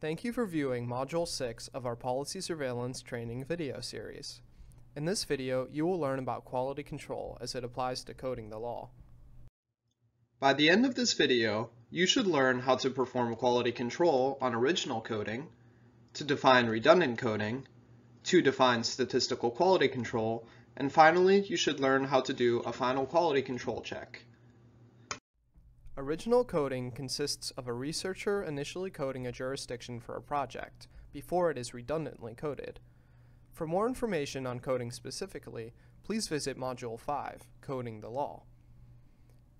Thank you for viewing Module 6 of our Policy Surveillance Training video series. In this video, you will learn about quality control as it applies to coding the law. By the end of this video, you should learn how to perform quality control on original coding, to define redundant coding, to define statistical quality control, and finally, you should learn how to do a final quality control check. Original coding consists of a researcher initially coding a jurisdiction for a project before it is redundantly coded. For more information on coding specifically, please visit Module 5, Coding the Law.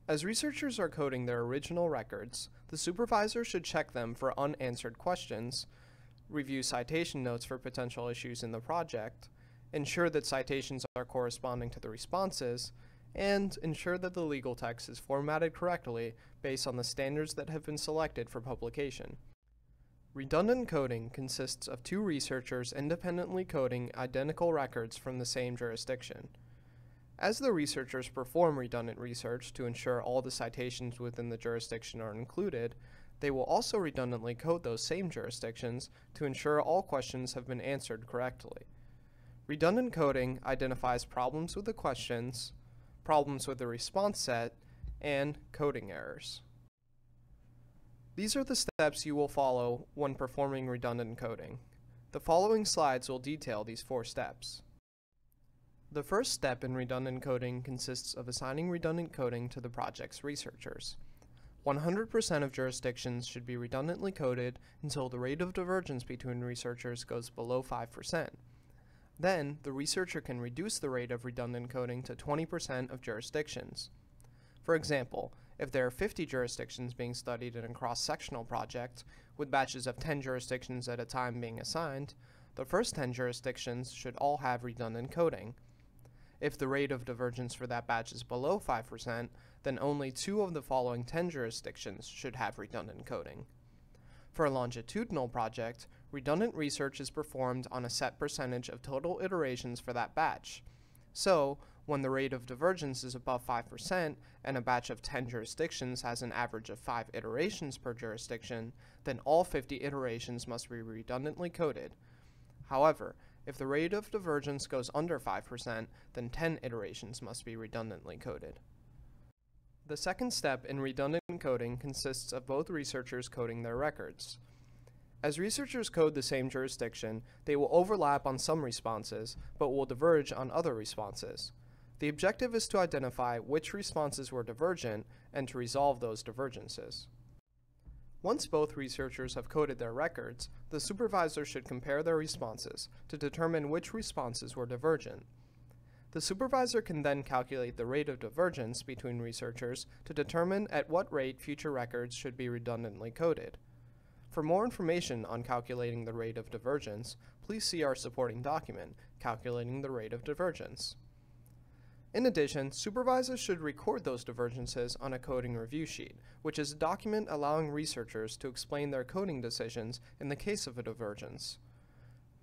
As researchers are coding their original records, the supervisor should check them for unanswered questions, review citation notes for potential issues in the project, ensure that citations are corresponding to the responses, and ensure that the legal text is formatted correctly based on the standards that have been selected for publication. Redundant coding consists of two researchers independently coding identical records from the same jurisdiction. As the researchers perform redundant research to ensure all the citations within the jurisdiction are included, they will also redundantly code those same jurisdictions to ensure all questions have been answered correctly. Redundant coding identifies problems with the questions, problems with the response set, and coding errors. These are the steps you will follow when performing redundant coding. The following slides will detail these four steps. The first step in redundant coding consists of assigning redundant coding to the project's researchers. 100% of jurisdictions should be redundantly coded until the rate of divergence between researchers goes below 5%. Then, the researcher can reduce the rate of redundant coding to 20% of jurisdictions. For example, if there are 50 jurisdictions being studied in a cross-sectional project, with batches of 10 jurisdictions at a time being assigned, the first 10 jurisdictions should all have redundant coding. If the rate of divergence for that batch is below 5%, then only two of the following 10 jurisdictions should have redundant coding. For a longitudinal project, redundant research is performed on a set percentage of total iterations for that batch. So, when the rate of divergence is above 5% and a batch of 10 jurisdictions has an average of 5 iterations per jurisdiction, then all 50 iterations must be redundantly coded. However, if the rate of divergence goes under 5%, then 10 iterations must be redundantly coded. The second step in redundant coding consists of both researchers coding their records. As researchers code the same jurisdiction, they will overlap on some responses, but will diverge on other responses. The objective is to identify which responses were divergent and to resolve those divergences. Once both researchers have coded their records, the supervisor should compare their responses to determine which responses were divergent. The supervisor can then calculate the rate of divergence between researchers to determine at what rate future records should be redundantly coded. For more information on calculating the rate of divergence, please see our supporting document, Calculating the Rate of Divergence. In addition, supervisors should record those divergences on a coding review sheet, which is a document allowing researchers to explain their coding decisions in the case of a divergence.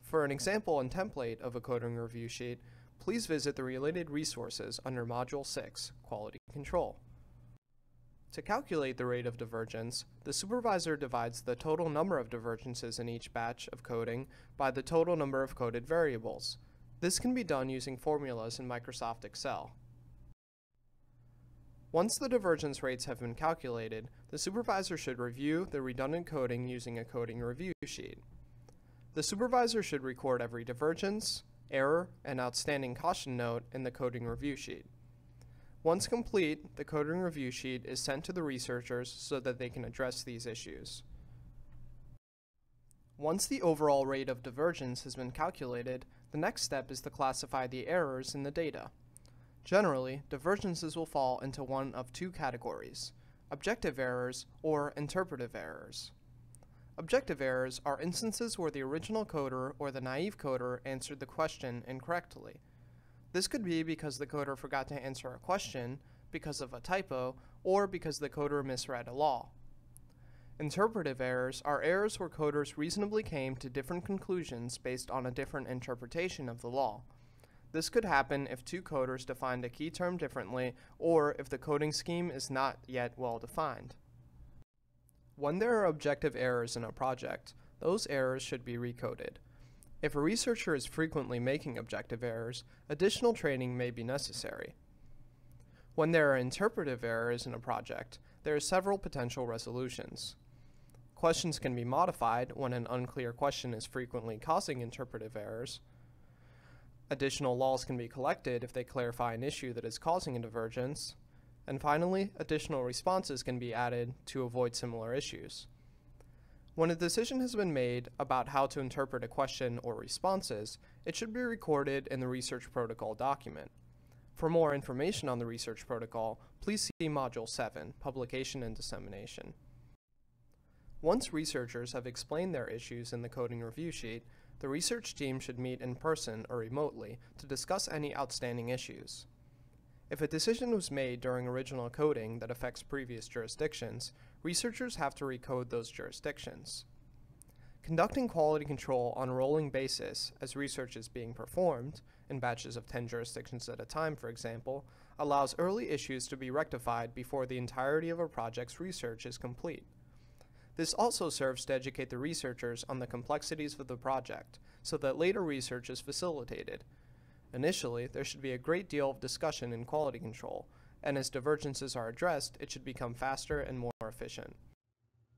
For an example and template of a coding review sheet, please visit the related resources under Module 6, Quality Control. To calculate the rate of divergence, the supervisor divides the total number of divergences in each batch of coding by the total number of coded variables. This can be done using formulas in Microsoft Excel. Once the divergence rates have been calculated, the supervisor should review the redundant coding using a coding review sheet. The supervisor should record every divergence, error, and outstanding caution note in the coding review sheet. Once complete, the coding review sheet is sent to the researchers so that they can address these issues. Once the overall rate of divergence has been calculated, the next step is to classify the errors in the data. Generally, divergences will fall into one of two categories, objective errors or interpretive errors. Objective errors are instances where the original coder or the naive coder answered the question incorrectly. This could be because the coder forgot to answer a question, because of a typo, or because the coder misread a law. Interpretive errors are errors where coders reasonably came to different conclusions based on a different interpretation of the law. This could happen if two coders defined a key term differently or if the coding scheme is not yet well defined. When there are objective errors in a project, those errors should be recoded. If a researcher is frequently making objective errors, additional training may be necessary. When there are interpretive errors in a project, there are several potential resolutions. Questions can be modified when an unclear question is frequently causing interpretive errors. Additional laws can be collected if they clarify an issue that is causing a divergence. And finally, additional responses can be added to avoid similar issues. When a decision has been made about how to interpret a question or responses, it should be recorded in the research protocol document. For more information on the research protocol, please see Module 7, Publication and Dissemination. Once researchers have explained their issues in the coding review sheet, the research team should meet in person or remotely to discuss any outstanding issues. If a decision was made during original coding that affects previous jurisdictions, researchers have to recode those jurisdictions. Conducting quality control on a rolling basis as research is being performed, in batches of 10 jurisdictions at a time for example, allows early issues to be rectified before the entirety of a project's research is complete. This also serves to educate the researchers on the complexities of the project, so that later research is facilitated. Initially, there should be a great deal of discussion in quality control, and as divergences are addressed, it should become faster and more efficient.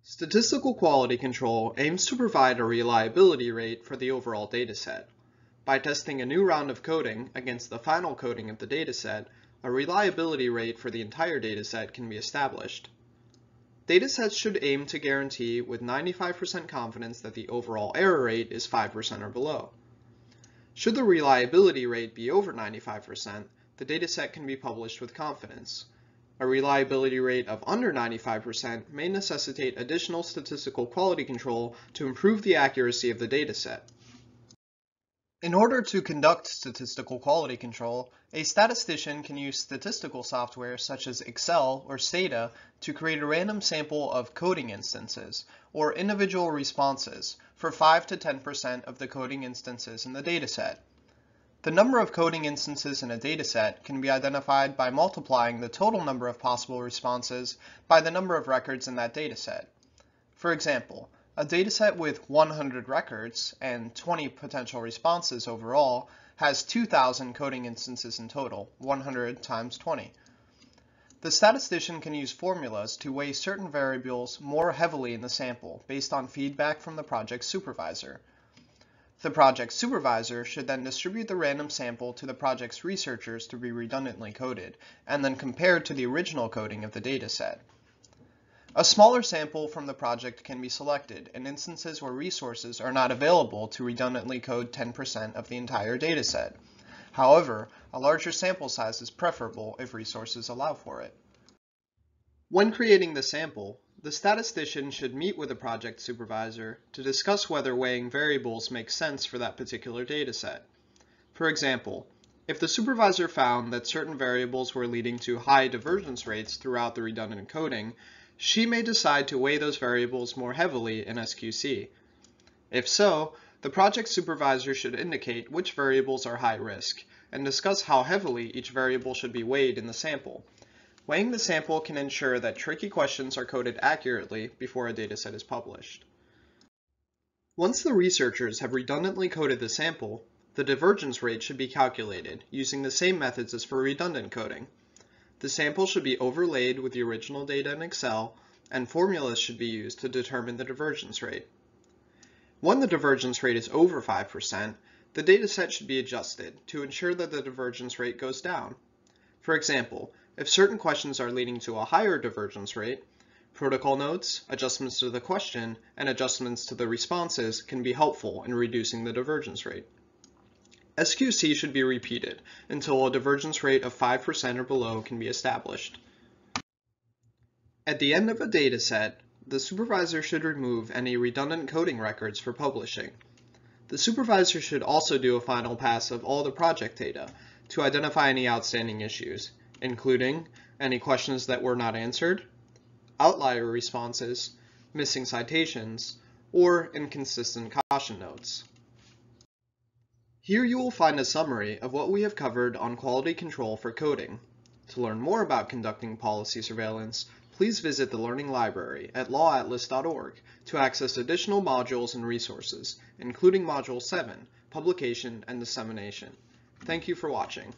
Statistical quality control aims to provide a reliability rate for the overall dataset. By testing a new round of coding against the final coding of the dataset, a reliability rate for the entire dataset can be established. Datasets should aim to guarantee with 95% confidence that the overall error rate is 5% or below. Should the reliability rate be over 95%, the dataset can be published with confidence. A reliability rate of under 95% may necessitate additional statistical quality control to improve the accuracy of the dataset. In order to conduct statistical quality control, a statistician can use statistical software such as Excel or Stata to create a random sample of coding instances, or individual responses, for 5 to 10% of the coding instances in the dataset. The number of coding instances in a dataset can be identified by multiplying the total number of possible responses by the number of records in that dataset. For example, a dataset with 100 records and 20 potential responses overall has 2,000 coding instances in total, 100 times 20. The statistician can use formulas to weigh certain variables more heavily in the sample based on feedback from the project supervisor. The project supervisor should then distribute the random sample to the project's researchers to be redundantly coded, and then compared to the original coding of the dataset. A smaller sample from the project can be selected in instances where resources are not available to redundantly code 10% of the entire dataset. However, a larger sample size is preferable if resources allow for it. When creating the sample, the statistician should meet with the project supervisor to discuss whether weighing variables makes sense for that particular dataset. For example, if the supervisor found that certain variables were leading to high divergence rates throughout the redundant coding, she may decide to weigh those variables more heavily in SQC. If so, the project supervisor should indicate which variables are high risk and discuss how heavily each variable should be weighed in the sample. Weighing the sample can ensure that tricky questions are coded accurately before a dataset is published. Once the researchers have redundantly coded the sample, the divergence rate should be calculated using the same methods as for redundant coding. The sample should be overlaid with the original data in Excel, and formulas should be used to determine the divergence rate. When the divergence rate is over 5%, the dataset should be adjusted to ensure that the divergence rate goes down. For example, if certain questions are leading to a higher divergence rate, protocol notes, adjustments to the question, and adjustments to the responses can be helpful in reducing the divergence rate. SQC should be repeated until a divergence rate of 5% or below can be established. At the end of a dataset, the supervisor should remove any redundant coding records for publishing. The supervisor should also do a final pass of all the project data to identify any outstanding issues, including any questions that were not answered, outlier responses, missing citations, or inconsistent caution notes. Here you will find a summary of what we have covered on quality control for coding. To learn more about conducting policy surveillance, please visit the Learning Library at lawatlas.org to access additional modules and resources, including Module 7, Publication and Dissemination. Thank you for watching.